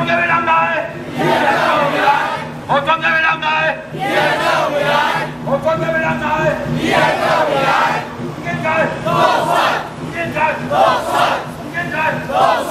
Otondeverandae. Eh. Otondeverandae. Eh. Otondeverandae. Eh. Gengar. Gengar. Gengar. Gengar.